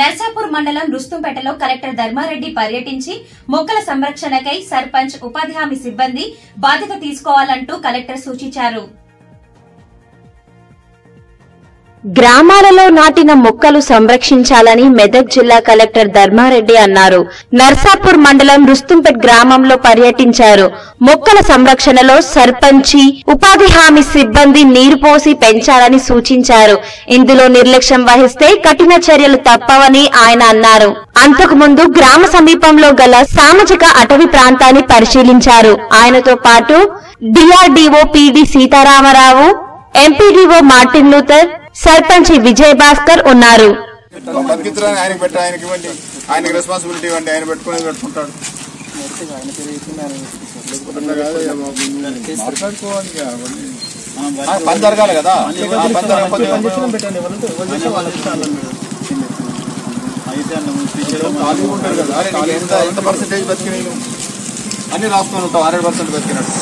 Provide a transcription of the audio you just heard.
నర్సాపూర్ మండలం రుస్తుంపేటలో కలెక్టర్ ధర్మారెడ్డి పర్యటించి మొక్కల సంరక్షణకై సర్పంచ్ ఉపాధి హామీ సిబ్బంది బాధ్యత తీసుకోవాలంటూ కలెక్టర్ సూచించారు. గ్రామాలలో నాటిన మొక్కలు సంరక్షించాలని మెదక్ జిల్లా కలెక్టర్ ధర్మారెడ్డి అన్నారు. నర్సాపూర్ మండలం రుస్తుంపేట్ గ్రామంలో పర్యటించారు. మొక్కల సంరక్షణలో సర్పంచి ఉపాధి హామీ సిబ్బంది నీరు పోసి పెంచాలని సూచించారు. ఇందులో నిర్లక్ష్యం వహిస్తే కఠిన చర్యలు తప్పవని ఆయన అన్నారు. అంతకుముందు గ్రామ సమీపంలో గల సామాజిక అటవీ ప్రాంతాన్ని పరిశీలించారు. ఆయనతో పాటు DRDO PD Sitaramarao MPDO Martin Luther sarpanch Vijay Bhaskar ఉన్నారు బతికించడానికి ఆయనకి పెట్టి ఆయనకి ఇవ్వండి. ఆయనకి రెస్పాన్సిబిలిటీ ఇవ్వండి. ఆయన పెట్టుకుని పెట్టుకుంటాడు. పని జరగాలి కదా. పని జరగకపోతే కదా ఎంత ఎంత పర్సెంటేజ్ బతికినాయి అన్ని రాసుకొని ఉంటావు. Hundred percent బతికినట్టు.